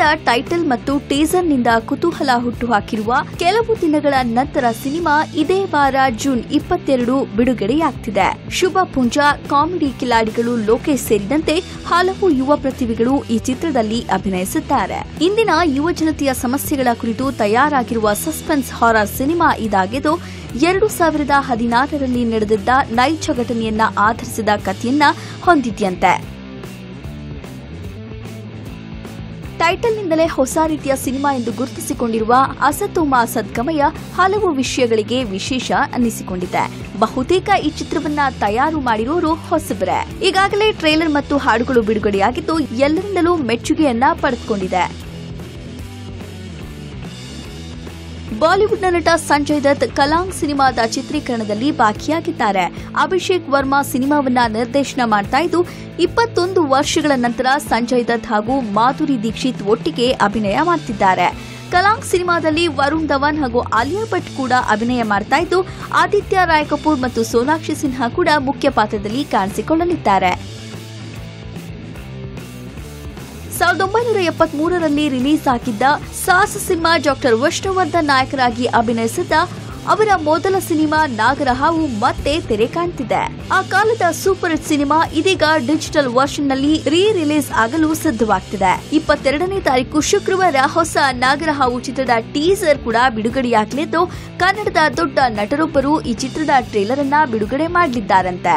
ಚಿತ್ರದ ಟೈಟಲ್ ಮತ್ತು ಟೀಸರ್ನಿಂದ ಕುತೂಹಲ ಹುಟ್ಟುಹಾಕಿರುವ ಕೆಲವು ದಿನಗಳ ನಂತರ ಸಿನಿಮಾ ಇದೇ ವಾರ ಜೂನ್ ಇಪ್ಪತ್ತೆರಡು ಬಿಡುಗಡೆಯಾಗ್ತಿದೆ. ಶುಭ ಪುಂಜಾ, ಕಾಮಿಡಿ ಕಿಲಾಡಿಗಳು ಲೋಕೇಶ್ ಸೇರಿದಂತೆ ಹಲವು ಯುವ ಪ್ರತಿಭೆಗಳು ಈ ಚಿತ್ರದಲ್ಲಿ ಅಭಿನಯಿಸುತ್ತಾರೆ. ಇಂದಿನ ಯುವ ಜನತೆಯ ಸಮಸ್ಯೆಗಳ ಕುರಿತು ತಯಾರಾಗಿರುವ ಸಸ್ಪೆನ್ಸ್ ಹಾರರ್ ಸಿನಿಮಾ ಇದಾಗಿದ್ದು ಎರಡು ಸಾವಿರದ ಹದಿನಾರರಲ್ಲಿ ನಡೆದಿದ್ದ ನೈಜ ಘಟನೆಯನ್ನ ಆಧರಿಸಿದ ಕಥೆಯನ್ನ ಹೊಂದಿದ್ಯಂತೆ. ಟೈಟಲ್ನಿಂದಲೇ ಹೊಸ ರೀತಿಯ ಸಿನಿಮಾ ಎಂದು ಗುರುತಿಸಿಕೊಂಡಿರುವ ಅಸತೋಮ ಸದ್ಗಮಯ ಹಲವು ವಿಷಯಗಳಿಗೆ ವಿಶೇಷ ಅನ್ನಿಸಿಕೊಂಡಿದೆ. ಬಹುತೇಕ ಈ ಚಿತ್ರವನ್ನ ತಯಾರು ಮಾಡಿರೋರು ಹೊಸಬರೇ. ಈಗಾಗಲೇ ಟ್ರೇಲರ್ ಮತ್ತು ಹಾಡುಗಳು ಬಿಡುಗಡೆಯಾಗಿದ್ದು, ಎಲ್ಲರಿಂದಲೂ ಮೆಚ್ಚುಗೆಯನ್ನ ಪಡೆದುಕೊಂಡಿದೆ. ಬಾಲಿವುಡ್ನ ನಟ ಸಂಜಯ್ ದತ್ ಕಲಾಂಗ್ ಸಿನಿಮಾದ ಚಿತ್ರೀಕರಣದಲ್ಲಿ ಭಾಗಿಯಾಗಿದ್ದಾರೆ ಅಭಿಷೇಕ್ ವರ್ಮಾ ಸಿನಿಮಾವನ್ನ ನಿರ್ದೇಶನ ಮಾಡ್ತಾ ಇದ್ದು, ಇಪ್ಪತ್ತೊಂದು ವರ್ಷಗಳ ನಂತರ ಸಂಜಯ್ ದತ್ ಹಾಗೂ ಮಾಧುರಿ ದೀಕ್ಷಿತ್ ಒಟ್ಟಿಗೆ ಅಭಿನಯ ಮಾಡ್ತಿದ್ದಾರೆ. ಕಲಾಂಗ್ ಸಿನಿಮಾದಲ್ಲಿ ವರುಣ್ ಧವನ್ ಹಾಗೂ ಆಲಿಯಾ ಭಟ್ ಕೂಡ ಅಭಿನಯ ಮಾಡ್ತಾ ಇದ್ದು, ಆದಿತ್ಯ ರಾಯ್ ಕಪೂರ್ ಮತ್ತು ಸೋನಾಕ್ಷಿ ಸಿನ್ಹಾ ಕೂಡ ಮುಖ್ಯ ಪಾತ್ರದಲ್ಲಿ ಕಾಣಿಸಿಕೊಳ್ಳಲಿದ್ದಾರೆ. ಸಾವಿರದ ಒಂಬೈನೂರ ಎಪ್ಪತ್ಮೂರರಲ್ಲಿ ರಿಲೀಸ್ ಆಗಿದ್ದ ಸಾಹಸ ಸಿಂಹ ಡಾಕ್ಟರ್ ವಿಷ್ಣುವರ್ಧನ್ ನಾಯಕರಾಗಿ ಅಭಿನಯಿಸಿದ್ದ ಅವರ ಮೊದಲ ಸಿನಿಮಾ ನಾಗರಹಾವು ಮತ್ತೆ ತೆರೆ ಕಾಣ್ತಿದೆ. ಆ ಕಾಲದ ಸೂಪರ್ ಹಿಟ್ ಸಿನಿಮಾ ಇದೀಗ ಡಿಜಿಟಲ್ ವರ್ಷನ್ನಲ್ಲಿ ರೀ ರಿಲೀಸ್ ಆಗಲು ಸಿದ್ಧವಾಗ್ತಿದೆ. ಇಪ್ಪತ್ತೆರಡನೇ ತಾರೀಕು ಶುಕ್ರವಾರ ಹೊಸ ನಾಗರಹಾವು ಚಿತ್ರದ ಟೀಸರ್ ಕೂಡ ಬಿಡುಗಡೆಯಾಗಲಿದ್ದು, ಕನ್ನಡದ ದೊಡ್ಡ ನಟರೊಬ್ಬರು ಈ ಚಿತ್ರದ ಟ್ರೇಲರ್ ಅನ್ನ ಬಿಡುಗಡೆ ಮಾಡಲಿದ್ದಾರಂತೆ.